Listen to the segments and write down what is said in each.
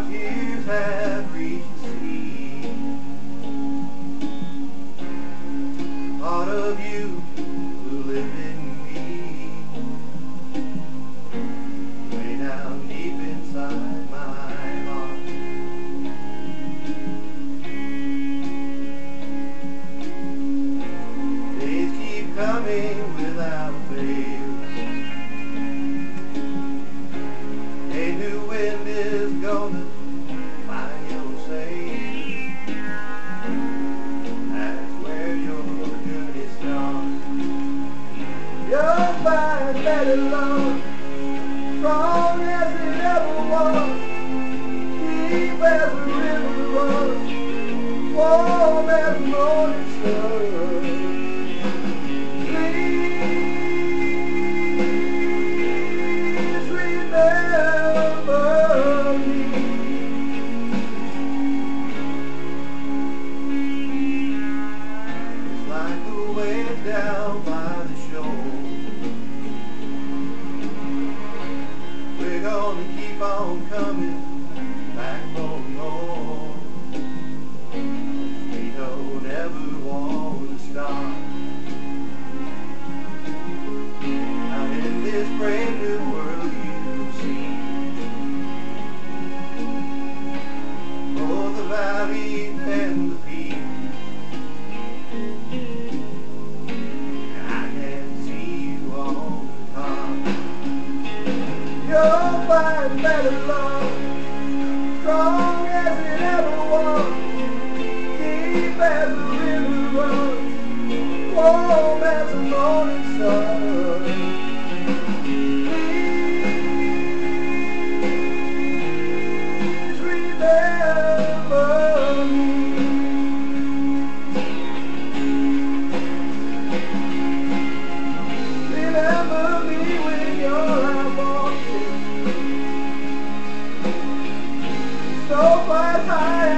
have sail. That's where your. You'll find love, strong as it ever was, deep as the river runs, warm as morning sun. On coming back for more. We don't ever want to stop. Out in this brand new world you see. For the valleys and the You'll find better love, strong as it ever was, deep as the river runs, warm as the morning sun. Remember me. When you're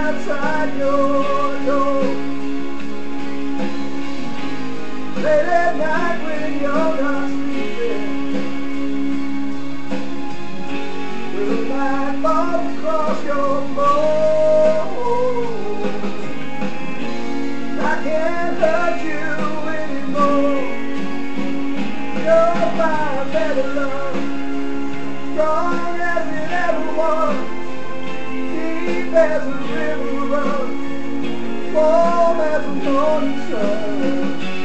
outside your door. Late at night when you're not sleeping. Will light fall across your floor? I can't hurt you anymore. You'll find better love, strong as the river warm as the morning sun.